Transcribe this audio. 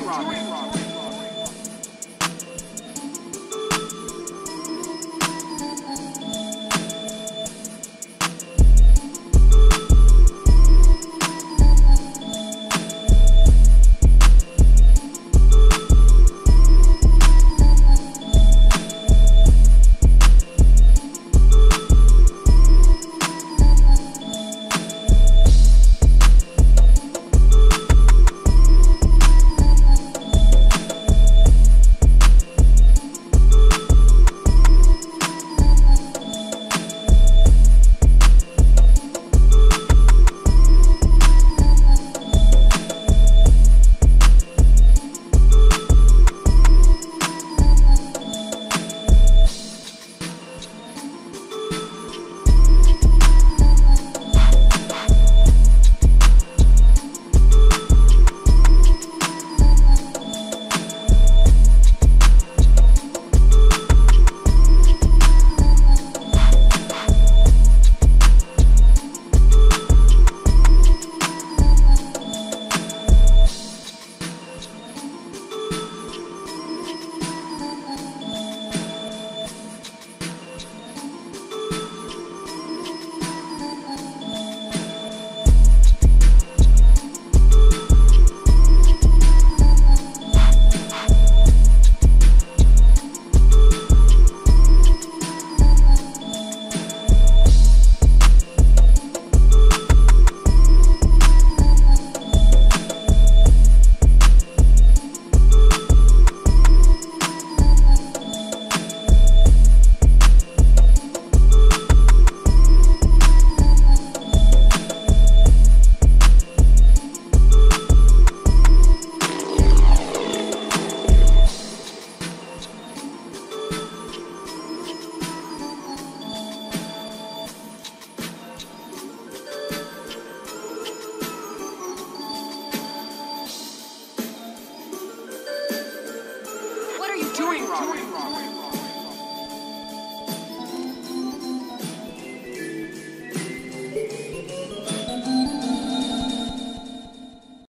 touring rock. Doing, Robert?